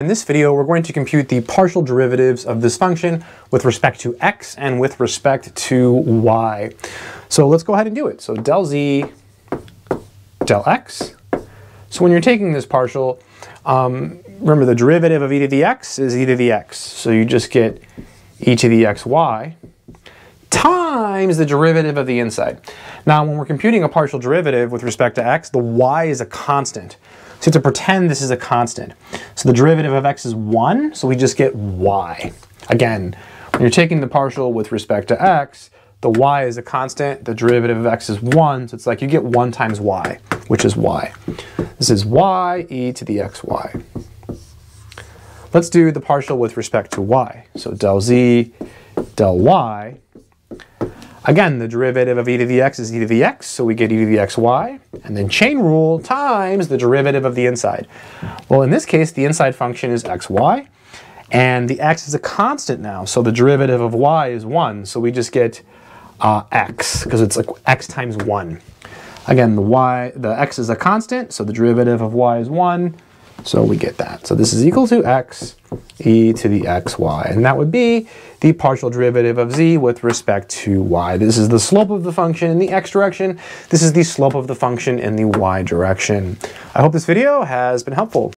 In this video, we're going to compute the partial derivatives of this function with respect to x and with respect to y. So let's go ahead and do it. So del z, del x. So when you're taking this partial, um, remember the derivative of e to the x is e to the x. So you just get e to the xy times the derivative of the inside. Now when we're computing a partial derivative with respect to x, the y is a constant. So you have to pretend this is a constant. So the derivative of x is 1, so we just get y. Again, when you're taking the partial with respect to x, the y is a constant, the derivative of x is 1, so it's like you get 1 times y, which is y. This is y e to the xy. Let's do the partial with respect to y. So del z, del y Again, the derivative of e to the x is e to the x, so we get e to the xy, and then chain rule times the derivative of the inside. Well, in this case, the inside function is xy, and the x is a constant now, so the derivative of y is 1, so we just get uh, x, because it's like x times 1. Again, the y, the x is a constant, so the derivative of y is 1, so we get that. So this is equal to x e to the xy. And that would be the partial derivative of z with respect to y. This is the slope of the function in the x direction. This is the slope of the function in the y direction. I hope this video has been helpful.